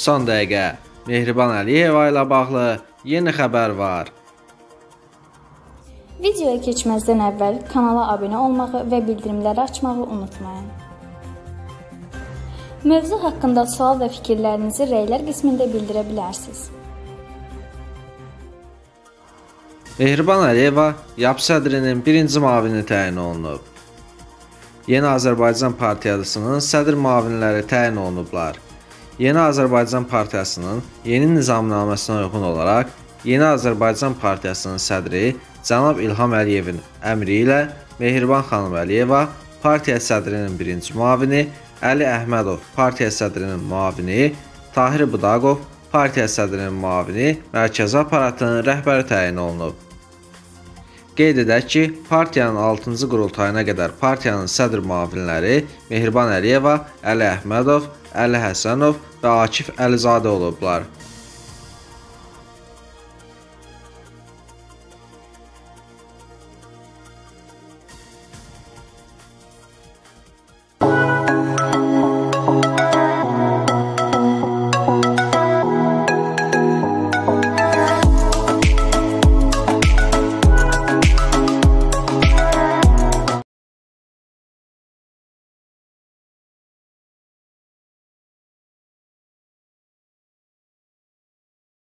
Son dəqiqə Mehriban Əliyeva ilə bağlı yeni xəbər var. Videoya keçməzdən əvvəl kanala abunə olmağı və bildirimləri açmağı unutmayın. Mövzu haqqında sual və fikirlərinizi rəylər qismində bildirə bilərsiniz. Mehriban Əliyeva YAP sədrinin birinci müavini təyin olunub. Yeni Azərbaycan Partiyasının sədr müavinləri təyin olunublar. Yeni Azərbaycan Partiyasının yeni nizamnaməsinə uyğun olaraq Yeni Azərbaycan Partiyasının sədri cənab İlham Əliyevin əmri ilə Mehriban xanım Əliyeva partiya sədrinin birinci müavini, Əli Əhmədov partiya sədrinin müavini, Tahir Budaqov partiya sədrinin müavini mərkəzi aparatının rəhbəri təyin olunub. Qeyd edək ki, partiyanın 6-cı qurultayına qədər partiyanın sədr müavinləri Mehriban Əliyeva, Əli Əhmədov, Əli Həsənov və Akif Əlizadə olublar.